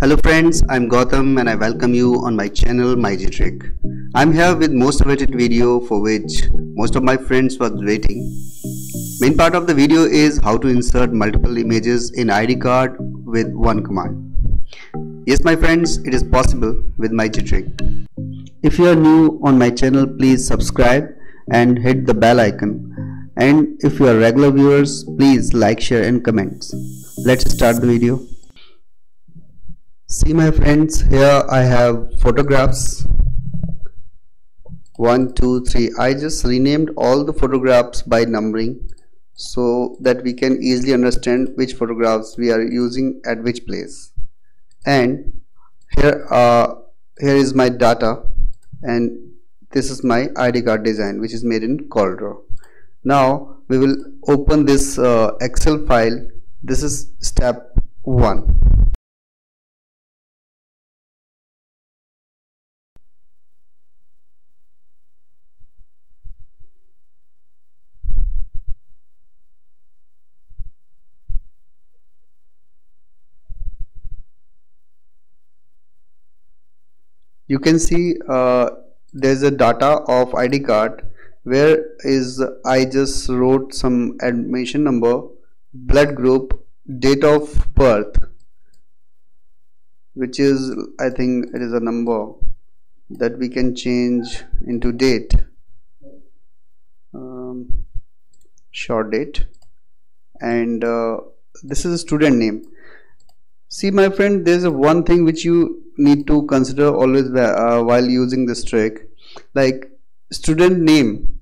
Hello friends, I'm Gautam and I welcome you on my channel MyGTrick. I'm here with most awaited video for which most of my friends were waiting. Main part of the video is how to insert multiple images in ID card with one command. Yes my friends, it is possible with MyGTrick. If you are new on my channel, please subscribe and hit the bell icon. And if you are regular viewers, please like, share and comments. Let's start the video see my friends here I have photographs. One two three. I just renamed all the photographs by numbering so that we can easily understand which photographs we are using at which place. And here uh, here is my data and this is my ID card design which is made in CorelDRAW now we will open this uh, Excel file. This is step 1 you can see uh, there's a data of ID card where is I just wrote some admission number blood group date of birth which is I think it is a number that we can change into date. Um, short date. And uh, this is a student name see my friend there's one thing which you need to consider always uh, while using this trick. Like student name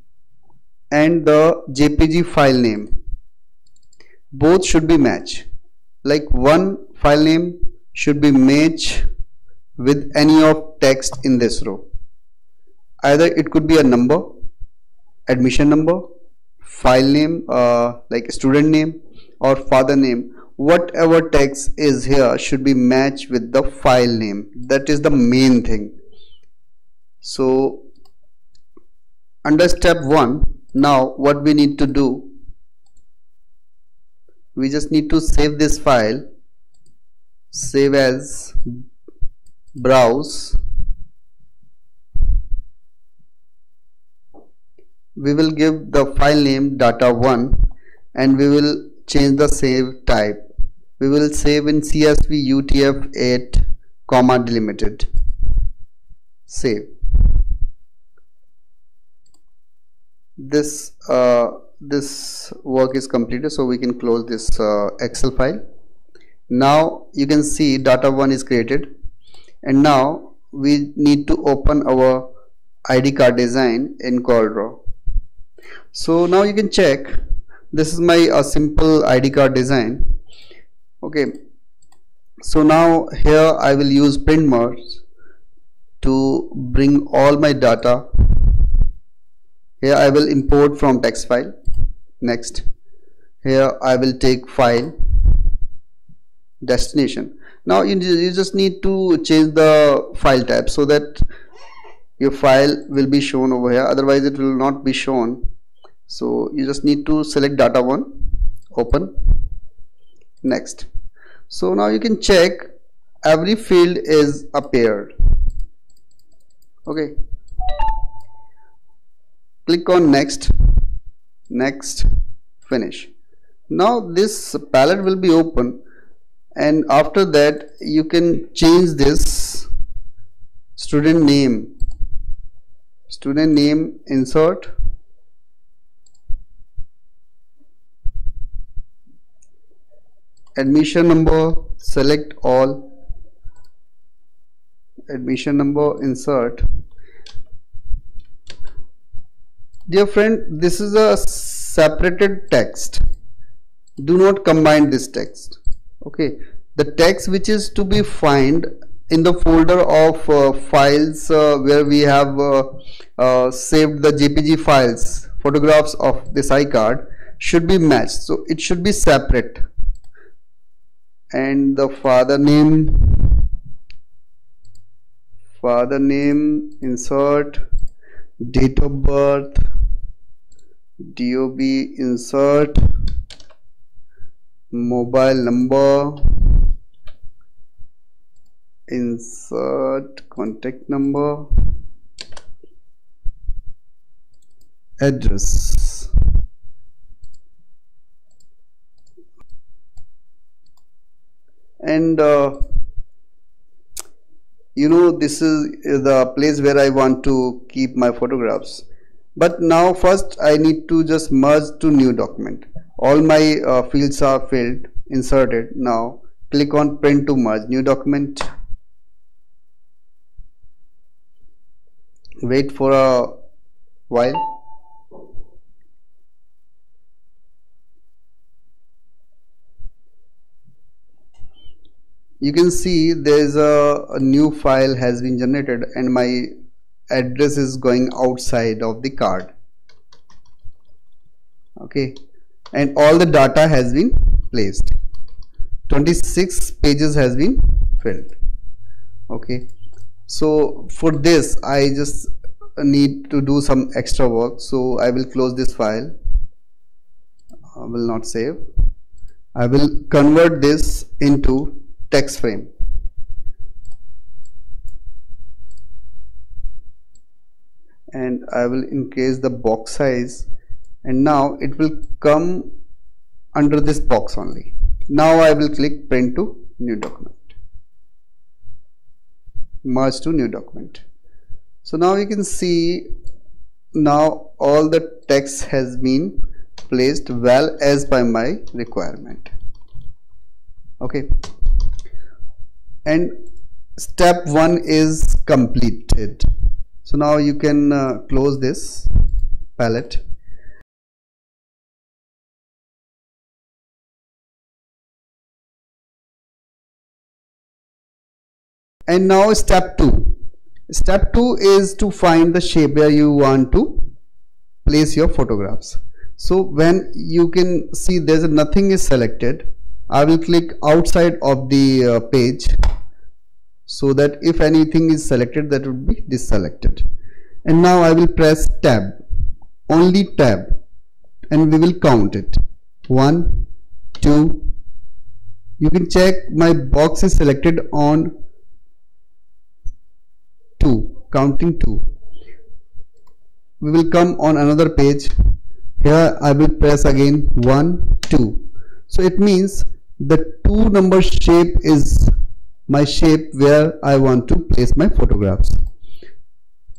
and the jpg file name. Both should be match. Like one file name should be match with any of text in this row. Either it could be a number admission number file name uh, like student name or father name whatever text is here should be matched with the file name. That is the main thing. So under step 1 now what we need to do? We just need to save this file. Save as browse. We will give the file name data1 and we will change the save type we will save in csv utf8 comma delimited. Save. This uh, this work is completed so we can close this uh, excel file. Now you can see data 1 is created. And now we need to open our id card design in CorelDRAW so now you can check. This is my uh, simple id card design okay. So now here I will use print merge to bring all my data. Here I will import from text file. Next. Here I will take file. Destination. Now you, you just need to change the file type so that your file will be shown over here. Otherwise it will not be shown. So you just need to select data one. Open. Next so now you can check every field is appeared okay. Click on next. Next. Finish. Now this palette will be open. And after that you can change this student name. Student name insert admission number select all. Admission number insert. Dear friend this is a separated text. Do not combine this text. Okay. The text which is to be find in the folder of uh, files uh, where we have uh, uh saved the jpg files photographs of this iCard should be matched. So it should be separate and the father name father name insert date of birth dob insert mobile number insert contact number address and uh, you know this is the place where I want to keep my photographs. But now first I need to just merge to new document. All my uh, fields are filled inserted now. Click on print to merge new document. Wait for a while you can see there's a, a, new file has been generated and my address is going outside of the card. Okay. And all the data has been placed. 26 pages has been filled. Okay. So for this I just need to do some extra work. So I will close this file. I will not save. I will convert this into text frame. And I will increase the box size. And now it will come under this box only. Now I will click print to new document. Merge to new document. So now you can see now all the text has been placed well as by my requirement. Okay and step one is completed. So now you can uh, close this palette. And now step 2 step 2 is to find the shape where you want to place your photographs. So when you can see there's nothing is selected I will click outside of the uh, page so that if anything is selected that would be deselected and now I will press tab only tab and we will count it. One two. You can check my box is selected on 2 counting 2 we will come on another page. Here I will press again 1 2 so it means the 2 number shape is my shape where I want to place my photographs.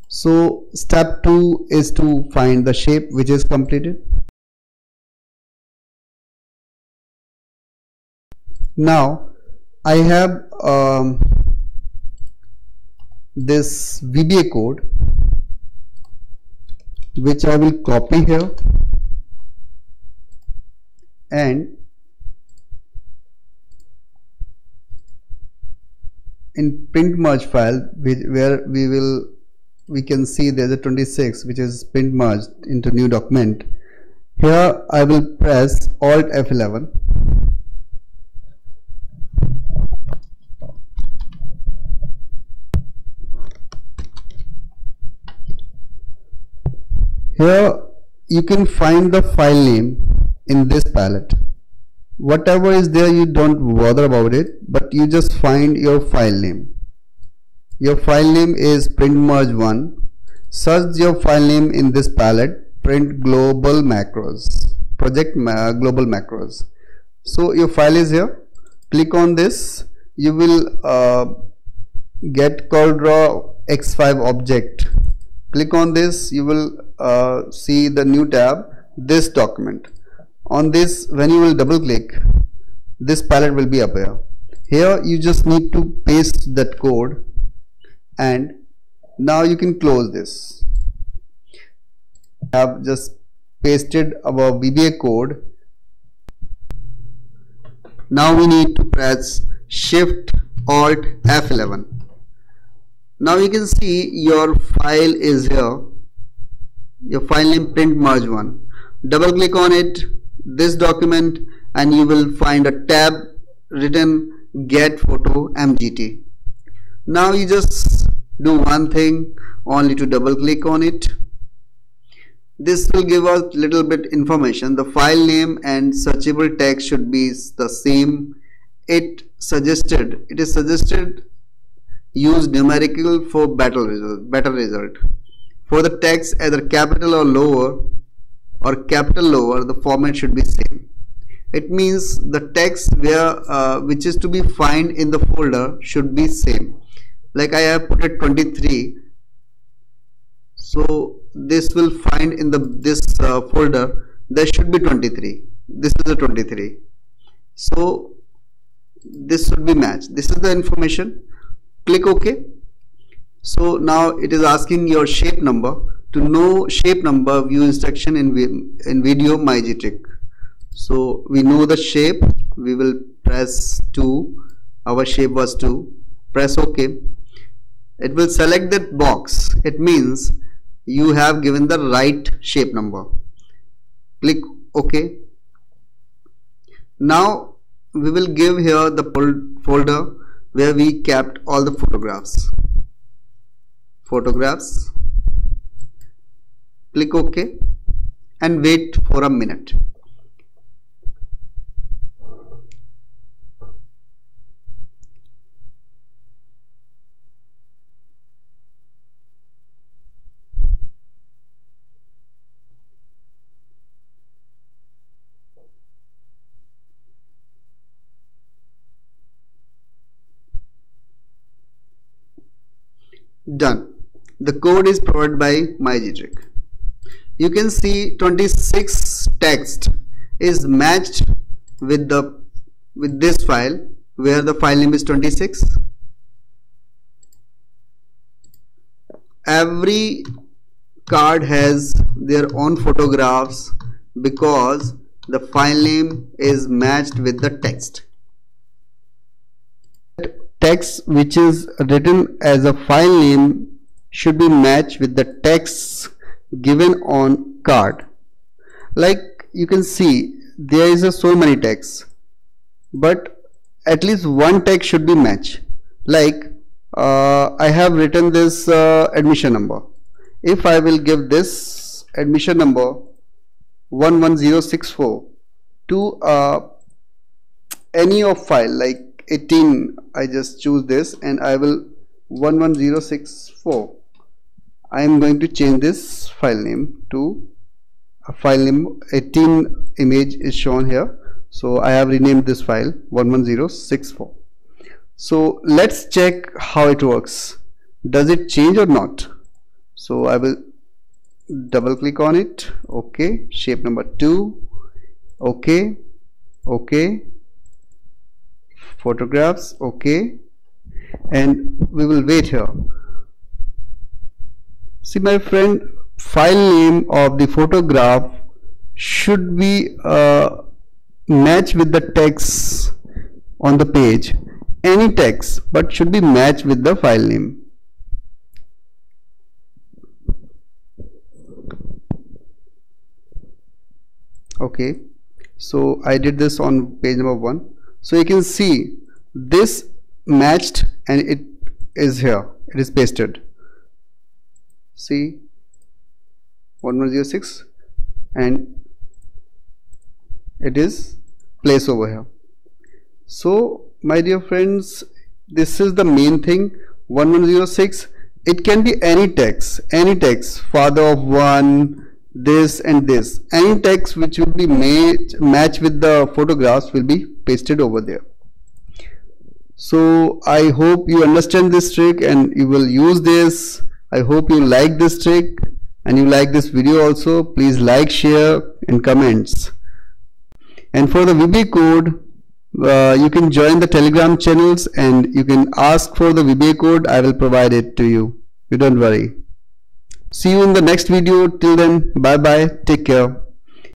So step 2 is to find the shape which is completed. Now I have um, this VBA code which I will copy here. And in print merge file where we will we can see there's a 26 which is print merged into new document here I will press alt F11 Here you can find the file name in this palette. Whatever is there you don't bother about it but you just find your file name. Your file name is printmerge1. Search your file name in this palette print global macros project ma global macros. So your file is here. Click on this. You will uh, get CorelDRAW X5 object click on this you will uh, see the new tab this document on this when you will double click this palette will be here. Here you just need to paste that code and now you can close this. I have just pasted our VBA code. Now we need to press shift alt F11 now you can see your file is here. Your file name print merge one. Double click on it this document and you will find a tab written get photo mgt now you just do one thing only to double click on it. This will give us little bit information. The file name and searchable text should be the same. It suggested it is suggested use numerical for better result, better result. For the text either capital or lower or capital lower the format should be same. It means the text where uh, which is to be find in the folder should be same. Like I have put it 23 so this will find in the this uh, folder there should be 23 this is the 23 so this should be matched. This is the information. Click ok so now it is asking your shape number to know shape number view instruction in in video myGTrick so we know the shape we will press 2 our shape was 2 press ok it will select that box. It means you have given the right shape number. Click ok now we will give here the folder where we kept all the photographs. Photographs click ok and wait for a minute. Done. The code is provided by myGTrick you can see 26 text is matched with the with this file. Where the file name is 26 every card has their own photographs because the file name is matched with the text. Text which is written as a file name should be matched with the text given on card. Like you can see there is a so many texts but at least one text should be matched. Like uh, I have written this uh, admission number. If I will give this admission number 11064 to uh, any of file like 18 I just choose this and I will 11064 I am going to change this file name to a file name. 18 image is shown here. So I have renamed this file 11064 so let's check how it works. Does it change or not? So I will double click on it. Okay. Shape number 2 okay. Okay. Photographs. Okay. And we will wait here see my friend file name of the photograph should be uh, match with the text on the page. Any text but should be matched with the file name. Okay. So I did this on page number one. So you can see this matched and it is here. It is pasted see 1106 and it is placed over here. So my dear friends this is the main thing. 1106 it can be any text any text father of one this and this. Any text which will be made match with the photographs will be pasted over there. So I hope you understand this trick and you will use this I hope you like this trick and you like this video also please like share and comments and for the VBA code uh, you can join the telegram channels and you can ask for the VBA code I will provide it to you you don't worry See you in the next video. Till then, bye bye. Take care.